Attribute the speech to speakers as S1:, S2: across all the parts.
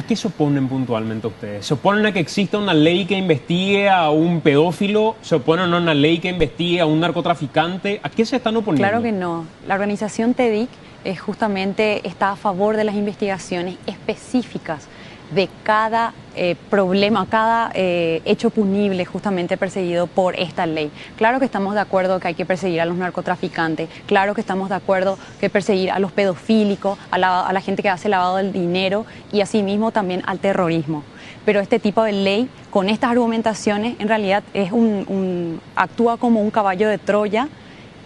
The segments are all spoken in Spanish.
S1: ¿A qué se oponen puntualmente ustedes? ¿Se oponen a que exista una ley que investigue a un pedófilo? ¿Se oponen a una ley que investigue a un narcotraficante? ¿A qué se están oponiendo?
S2: Claro que no. La organización TEDIC eh, justamente está a favor de las investigaciones específicas de cada eh, problema, cada eh, hecho punible justamente perseguido por esta ley. Claro que estamos de acuerdo que hay que perseguir a los narcotraficantes, claro que estamos de acuerdo que perseguir a los pedofílicos, a la, gente que hace lavado del dinero y asimismo también al terrorismo. Pero este tipo de ley, con estas argumentaciones, en realidad es un, actúa como un caballo de Troya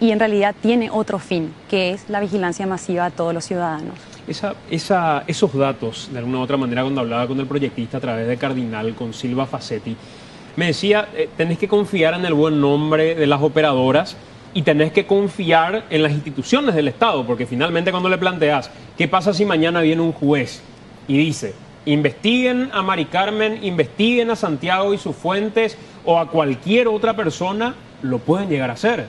S2: y en realidad tiene otro fin, que es la vigilancia masiva a todos los ciudadanos.
S1: Esa, esa, esos datos, de alguna u otra manera, cuando hablaba con el proyectista a través de Cardinal, con Silva Facetti, me decía, eh, tenés que confiar en el buen nombre de las operadoras y tenés que confiar en las instituciones del Estado, porque finalmente cuando le planteas, ¿qué pasa si mañana viene un juez y dice, investiguen a Mari Carmen, investiguen a Santiago y sus fuentes o a cualquier otra persona, lo pueden llegar a hacer?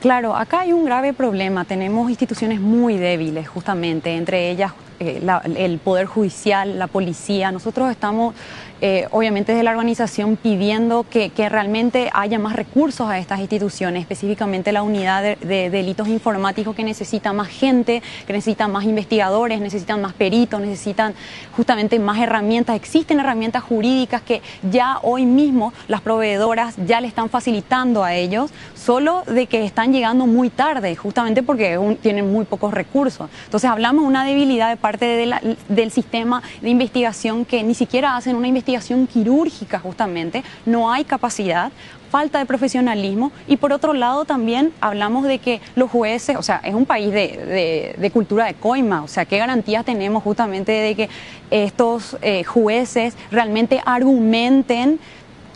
S2: Claro, acá hay un grave problema. Tenemos instituciones muy débiles, justamente, entre ellas eh, el Poder Judicial, la policía. Nosotros estamos eh, obviamente desde la organización pidiendo que, realmente haya más recursos a estas instituciones, específicamente la unidad de, delitos informáticos que necesita más gente, que necesita más investigadores, necesitan más peritos, necesitan justamente más herramientas. Existen herramientas jurídicas que ya hoy mismo las proveedoras ya le están facilitando a ellos, solo de que están llegando muy tarde, justamente porque tienen muy pocos recursos. Entonces hablamos de una debilidad de parte del sistema de investigación que ni siquiera hacen una investigación quirúrgica justamente, no hay capacidad, falta de profesionalismo y por otro lado también hablamos de que los jueces, o sea, es un país de, cultura de coima, o sea, ¿qué garantías tenemos justamente de que estos eh, jueces realmente argumenten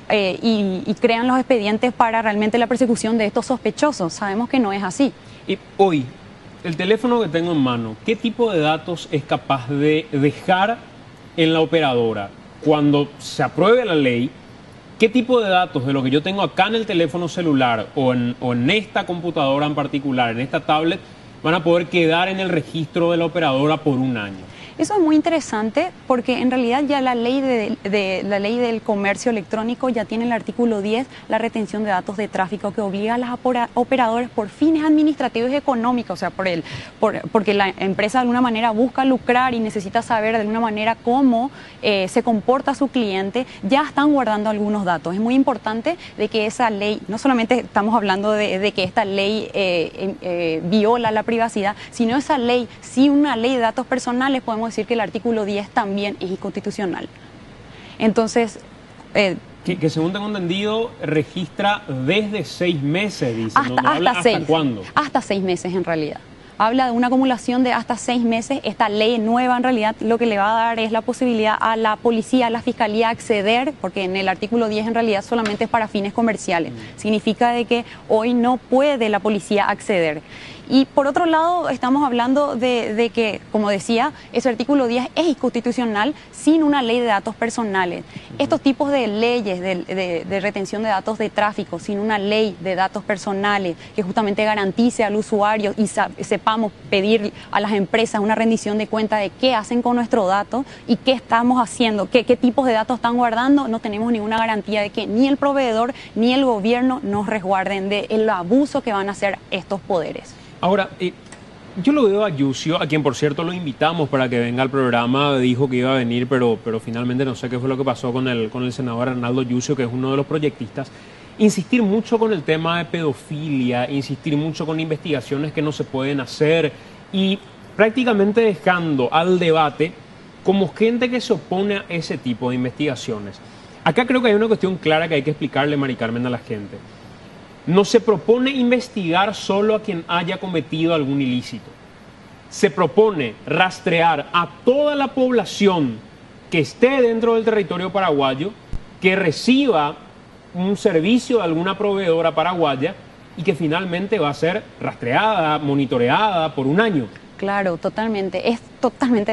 S2: eh, y, y crean los expedientes para realmente la persecución de estos sospechosos? Sabemos que no es así.
S1: Y hoy, el teléfono que tengo en mano, ¿qué tipo de datos es capaz de dejar en la operadora? cuando se apruebe la ley, qué tipo de datos de lo que yo tengo acá en el teléfono celular o en, o en esta computadora en particular, en esta tablet, van a poder quedar en el registro de la operadora por un año.
S2: Eso es muy interesante porque en realidad ya la ley, de, la ley del comercio electrónico ya tiene el artículo 10, la retención de datos de tráfico que obliga a las operadoras por fines administrativos y económicos, o sea, por el, porque la empresa de alguna manera busca lucrar y necesita saber de alguna manera cómo eh, se comporta su cliente, ya están guardando algunos datos. Es muy importante de que esa ley, no solamente estamos hablando de, que esta ley eh, eh, viola la privacidad, sino esa ley, si una ley de datos personales, podemos decir que el artículo 10 también es inconstitucional. Entonces...
S1: Eh, que, según tengo entendido, registra desde seis meses, dice.
S2: Hasta, seis. ¿Hasta cuándo? Hasta seis meses en realidad habla de una acumulación de hasta seis meses. Esta ley nueva en realidad lo que le va a dar es la posibilidad a la policía, a la fiscalía acceder, porque en el artículo 10 en realidad solamente es para fines comerciales. Mm. Significa de que hoy no puede la policía acceder. Y por otro lado, estamos hablando de, que, como decía, ese artículo 10 es inconstitucional sin una ley de datos personales. Estos tipos de leyes de, retención de datos de tráfico, sin una ley de datos personales que justamente garantice al usuario y sepamos pedir a las empresas una rendición de cuenta de qué hacen con nuestro dato y qué estamos haciendo, qué, qué tipos de datos están guardando, no tenemos ninguna garantía de que ni el proveedor ni el gobierno nos resguarden del abuso que van a hacer estos poderes.
S1: Ahora, eh, yo lo veo a Yusio, a quien por cierto lo invitamos para que venga al programa, dijo que iba a venir, pero, pero finalmente no sé qué fue lo que pasó con el, con el senador Arnaldo Yusio, que es uno de los proyectistas. Insistir mucho con el tema de pedofilia, insistir mucho con investigaciones que no se pueden hacer y prácticamente dejando al debate como gente que se opone a ese tipo de investigaciones. Acá creo que hay una cuestión clara que hay que explicarle, Mari Carmen, a la gente. No se propone investigar solo a quien haya cometido algún ilícito. Se propone rastrear a toda la población que esté dentro del territorio paraguayo, que reciba un servicio de alguna proveedora paraguaya y que finalmente va a ser rastreada, monitoreada por un año.
S2: Claro, totalmente. Es totalmente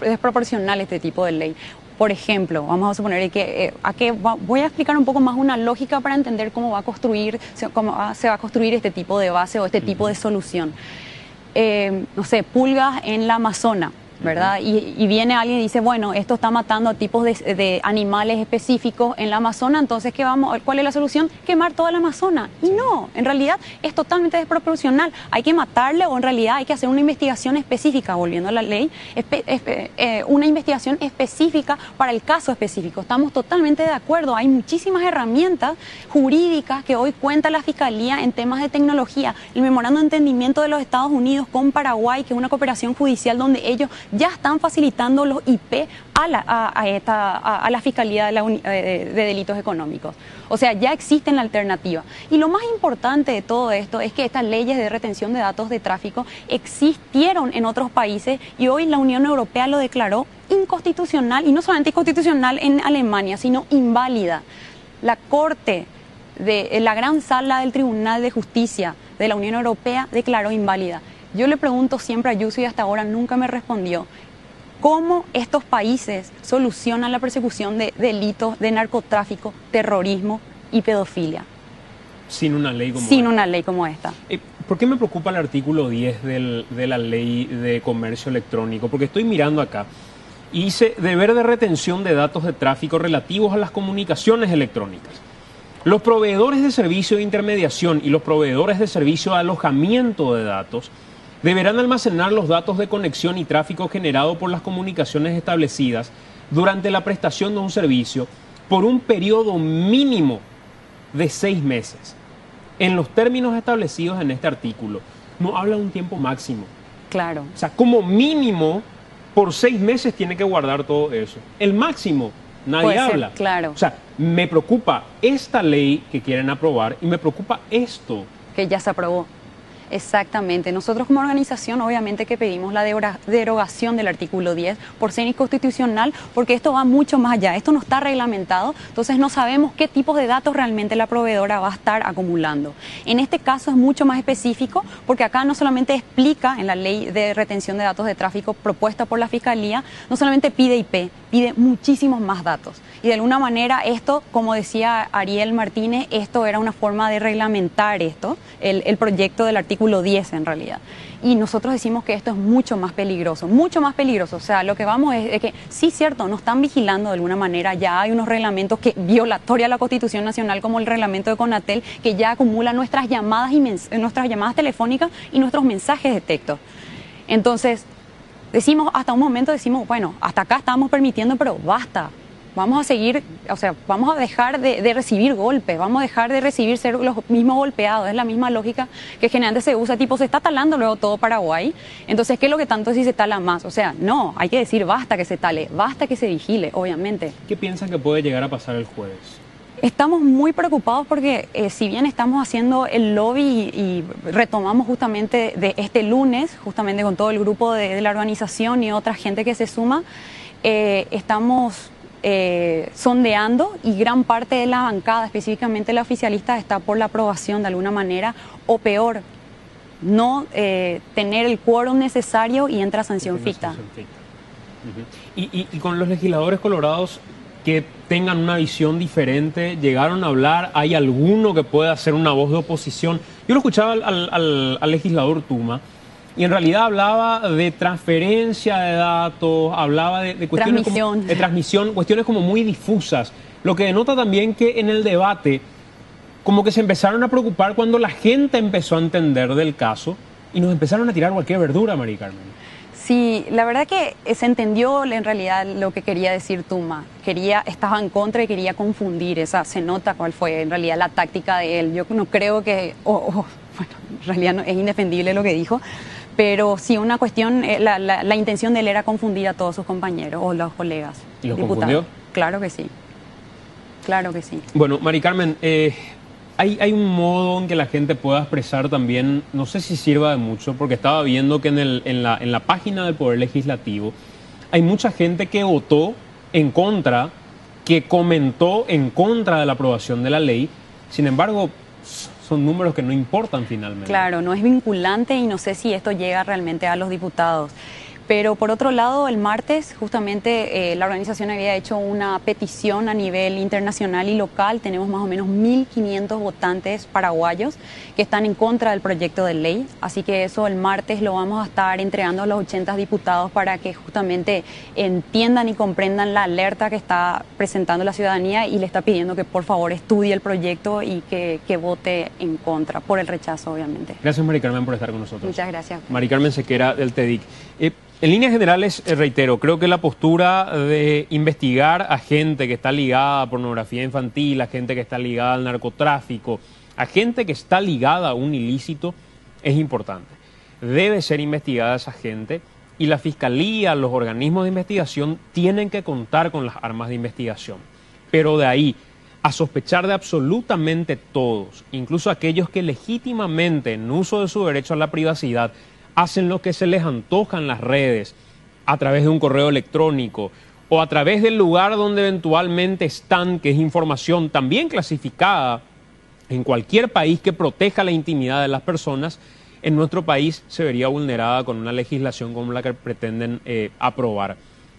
S2: desproporcional este tipo de ley. Por ejemplo, vamos a suponer que, eh, a que voy a explicar un poco más una lógica para entender cómo va a construir, cómo se va a construir este tipo de base o este tipo de solución. Eh, no sé, pulgas en la Amazona. ¿Verdad? y, viene alguien y dice, bueno, esto está matando a tipos de, animales específicos en la Amazona, entonces ¿qué vamos, ¿cuál es la solución? Quemar toda la Amazona. Y no, en realidad es totalmente desproporcional. Hay que matarle o en realidad hay que hacer una investigación específica, volviendo a la ley, eh, una investigación específica para el caso específico. Estamos totalmente de acuerdo. Hay muchísimas herramientas jurídicas que hoy cuenta la Fiscalía en temas de tecnología. El memorando de entendimiento de los Estados Unidos con Paraguay, que es una cooperación judicial donde ellos ya están facilitando los IP a la, a, la Fiscalía de, de, Delitos Económicos. O sea, ya existen la alternativa. Y lo más importante de todo esto es que estas leyes de retención de datos de tráfico existieron en otros países y hoy la Unión Europea lo declaró inconstitucional, y no solamente inconstitucional en Alemania, sino inválida. La Corte de la Gran Sala del Tribunal de Justicia de la Unión Europea declaró inválida. Yo le pregunto siempre a Yusu y hasta ahora nunca me respondió cómo estos países solucionan la persecución de delitos de narcotráfico, terrorismo y pedofilia.
S1: Sin una ley como
S2: Sin una ley como esta.
S1: Eh, ¿Por qué me preocupa el artículo 10 de la ley de comercio electrónico? Porque estoy mirando acá y dice deber de retención de datos de tráfico relativos a las comunicaciones electrónicas. Los proveedores de servicio de intermediación y los proveedores de servicio de alojamiento de datos deberán almacenar los datos de conexión y tráfico generado por las comunicaciones establecidas durante la prestación de un servicio por un periodo mínimo de seis meses. En los términos establecidos en este artículo, no habla de un tiempo máximo.
S2: Claro.
S1: O sea, como mínimo, por seis meses tiene que guardar todo eso. El máximo, nadie habla.
S2: claro.
S1: O sea, me preocupa esta ley que quieren aprobar y me preocupa esto.
S2: Que ya se aprobó. Exactamente. Nosotros como organización obviamente que pedimos la derogación del artículo 10 por ser inconstitucional porque esto va mucho más allá. Esto no está reglamentado, entonces no sabemos qué tipos de datos realmente la proveedora va a estar acumulando. En este caso es mucho más específico porque acá no solamente explica en la ley de retención de datos de tráfico propuesta por la Fiscalía, no solamente pide IP, pide muchísimos más datos. Y de alguna manera esto, como decía Ariel Martínez, esto era una forma de reglamentar esto, el, el proyecto del artículo 10 en realidad. Y nosotros decimos que esto es mucho más peligroso, mucho más peligroso. O sea, lo que vamos es, que sí, cierto, nos están vigilando de alguna manera, ya hay unos reglamentos que violatoria a la Constitución Nacional como el reglamento de Conatel que ya acumula nuestras llamadas y nuestras llamadas telefónicas y nuestros mensajes de texto. Entonces, decimos, hasta un momento decimos, bueno, hasta acá estamos permitiendo, pero basta, vamos a seguir, o sea, vamos a dejar de, recibir golpes, vamos a dejar de recibir ser los mismos golpeados. Es la misma lógica que generalmente se usa, tipo, se está talando luego todo Paraguay. Entonces, ¿qué es lo que tanto si se tala más? O sea, no, hay que decir basta que se tale, basta que se vigile, obviamente.
S1: ¿Qué piensan que puede llegar a pasar el jueves?
S2: Estamos muy preocupados porque eh, si bien estamos haciendo el lobby y, retomamos justamente de este lunes, justamente con todo el grupo de, la organización y otra gente que se suma, eh, estamos eh, sondeando y gran parte de la bancada, específicamente la oficialista, está por la aprobación de alguna manera o peor, no eh, tener el quórum necesario y entra sanción ficta.
S1: y, con los legisladores colorados que tengan una visión diferente, llegaron a hablar, hay alguno que pueda hacer una voz de oposición. Yo lo escuchaba al legislador Tuma y en realidad hablaba de transferencia de datos, hablaba de, cuestiones
S2: transmisión.
S1: de transmisión, cuestiones como muy difusas, lo que denota también que en el debate como que se empezaron a preocupar cuando la gente empezó a entender del caso y nos empezaron a tirar cualquier verdura, María Carmen.
S2: Sí, la verdad que se entendió en realidad lo que quería decir Tuma. Quería, estaba en contra y quería confundir, esa, se nota cuál fue en realidad la táctica de él. Yo no creo que, bueno, en realidad no, es indefendible lo que dijo, pero sí, una cuestión, eh, la, la, intención de él era confundir a todos sus compañeros o los colegas.
S1: ¿Y los confundió?
S2: Claro que sí. Claro que sí.
S1: Bueno, Mari Carmen, eh, hay, hay, un modo en que la gente pueda expresar también, no sé si sirva de mucho, porque estaba viendo que en, el, en, la, en la página del Poder Legislativo hay mucha gente que votó en contra, que comentó en contra de la aprobación de la ley. Sin embargo, son números que no importan finalmente.
S2: Claro, no es vinculante y no sé si esto llega realmente a los diputados. Pero por otro lado, el martes justamente eh, la organización había hecho una petición a nivel internacional y local. Tenemos más o menos 1.500 votantes paraguayos que están en contra del proyecto de ley. Así que eso el martes lo vamos a estar entregando a los 80 diputados para que justamente entiendan y comprendan la alerta que está presentando la ciudadanía y le está pidiendo que por favor estudie el proyecto y que, que vote en contra, por el rechazo obviamente.
S1: Gracias Mari Carmen por estar con nosotros.
S2: Muchas gracias.
S1: Mari Carmen Sequera del TEDIC. Eh, en líneas generales, eh, reitero, creo que la postura de investigar a gente que está ligada a pornografía infantil, a gente que está ligada al narcotráfico, a gente que está ligada a un ilícito, es importante. Debe ser investigada esa gente y la fiscalía, los organismos de investigación tienen que contar con las armas de investigación. Pero de ahí a sospechar de absolutamente todos, incluso aquellos que legítimamente, en uso de su derecho a la privacidad, hacen lo que se les antoja en las redes, a través de un correo electrónico o a través del lugar donde eventualmente están, que es información también clasificada en cualquier país que proteja la intimidad de las personas, en nuestro país se vería vulnerada con una legislación como la que pretenden eh, aprobar.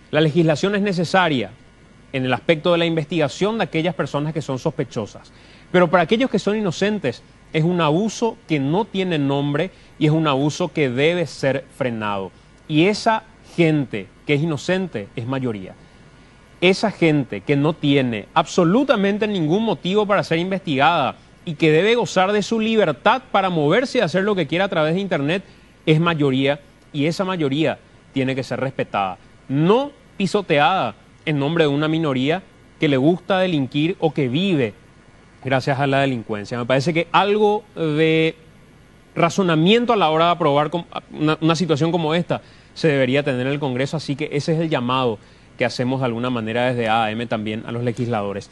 S1: La legislación es necesaria en el aspecto de la investigación de aquellas personas que son sospechosas, pero para aquellos que son inocentes es un abuso que no tiene nombre y es un abuso que debe ser frenado. Y esa gente que es inocente es mayoría. Esa gente que no tiene absolutamente ningún motivo para ser investigada y que debe gozar de su libertad para moverse y hacer lo que quiera a través de Internet es mayoría y esa mayoría tiene que ser respetada, no pisoteada en nombre de una minoría que le gusta delinquir o que vive gracias a la delincuencia. Me parece que algo de razonamiento a la hora de aprobar una, situación como esta se debería tener en el Congreso, así que ese es el llamado que hacemos de alguna manera desde AM también a los legisladores.